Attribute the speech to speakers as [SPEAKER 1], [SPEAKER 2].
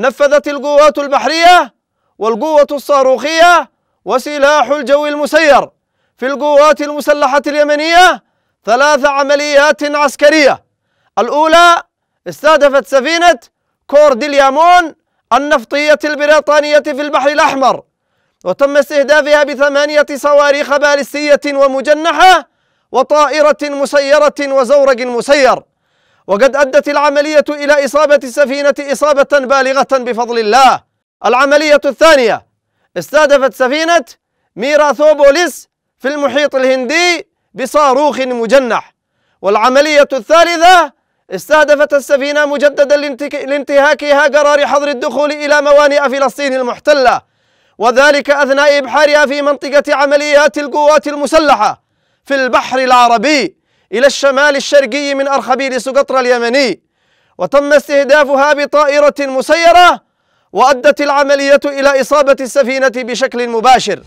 [SPEAKER 1] نفذت القوات البحرية والقوة الصاروخية وسلاح الجو المسير في القوات المسلحة اليمنية ثلاث عمليات عسكرية. الأولى استهدفت سفينة كورديليامون النفطية البريطانية في البحر الأحمر وتم استهدافها بثمانية صواريخ باليستية ومجنحة وطائرة مسيرة وزورق مسير. وقد أدت العملية إلى إصابة السفينة إصابة بالغة بفضل الله. العملية الثانية استهدفت سفينة ميراثوبوليس في المحيط الهندي بصاروخ مجنح. والعملية الثالثة استهدفت السفينة مجددا لانتهاكها قرار حظر الدخول إلى موانئ فلسطين المحتلة. وذلك أثناء إبحارها في منطقة عمليات القوات المسلحة في البحر العربي. إلى الشمال الشرقي من أرخبيل سقطرى اليمني وتم استهدافها بطائرة مسيرة وأدت العملية إلى إصابة السفينة بشكل مباشر.